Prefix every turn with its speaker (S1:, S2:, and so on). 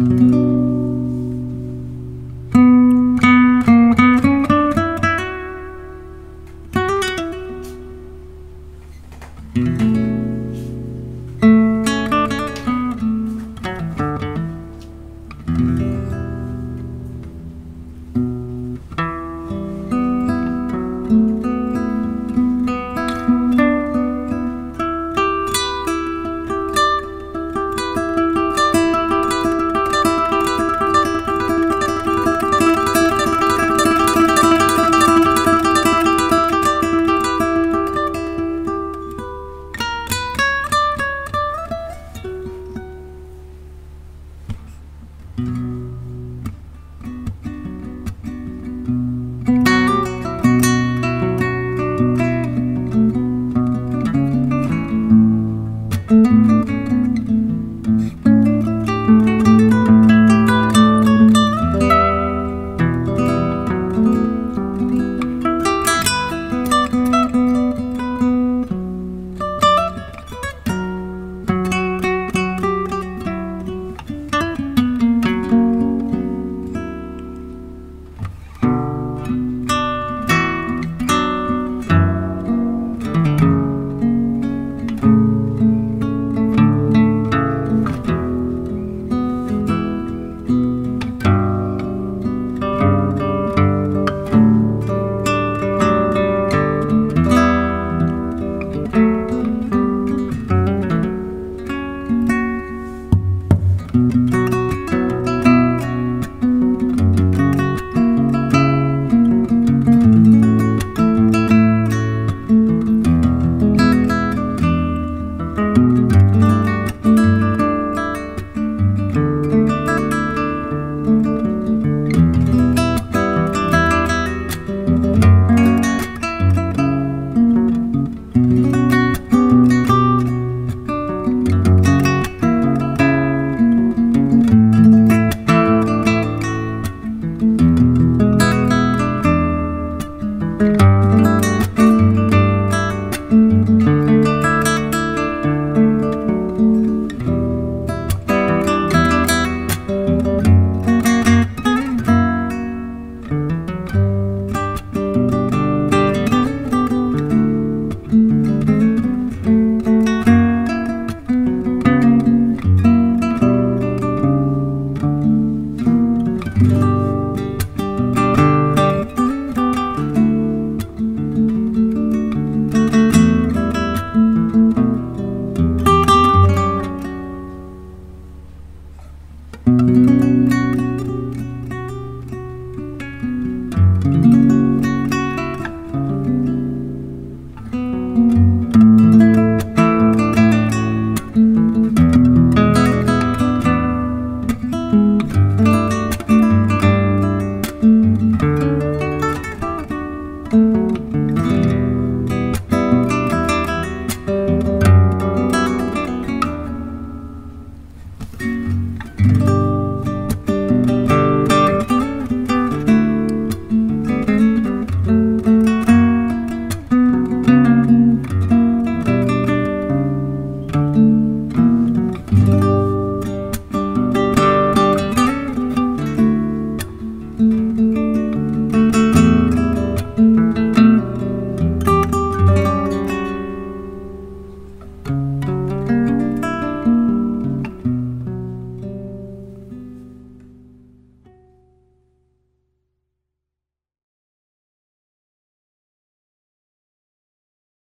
S1: Mm-hmm. Música Música